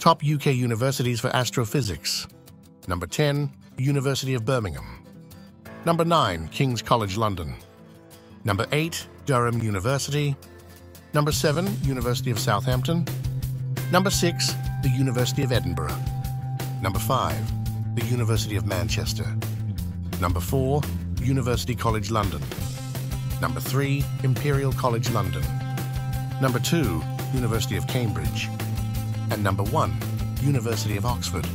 Top UK universities for astrophysics. Number 10, University of Birmingham. Number 9, King's College London. Number 8, Durham University. Number 7, University of Southampton. Number 6, the University of Edinburgh. Number 5, the University of Manchester. Number 4, University College London. Number 3, Imperial College London. Number 2, University of Cambridge. And number 1, University of Oxford.